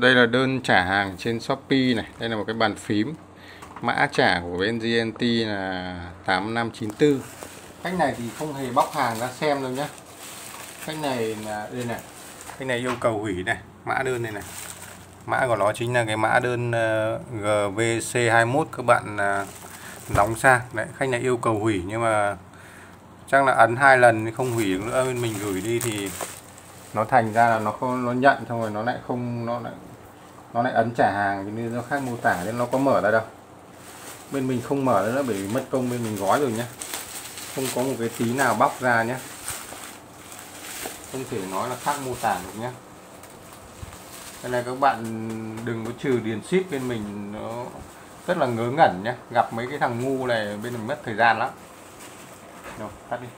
Đây là đơn trả hàng trên Shopee này. Đây là một cái bàn phím. Mã trả của bên GNT là 8594. Cách này thì không hề bóc hàng ra xem đâu nhá. Cách này là đây này. Cách này yêu cầu hủy này, mã đơn này này. Mã của nó chính là cái mã đơn ờ, GVC21 các bạn ờ, đóng sang. Đấy, khách này yêu cầu hủy nhưng mà chắc là ấn hai lần không hủy được nữa bên mình gửi đi thì nó thành ra là nó không nó nhận xong rồi nó lại không, nó lại nó lại ấn trả hàng như nó khác mô tả nên nó có mở ra đâu. Bên mình không mở nữa bởi vì mất công bên mình gói rồi nhá. Không có một cái tí nào bóc ra nhé không thể nói là khác mô tả được nhé cái này các bạn đừng có trừ điền ship bên mình, nó rất là ngớ ngẩn nhá. Gặp mấy cái thằng ngu này bên mình mất thời gian lắm. Rồi, tắt đi.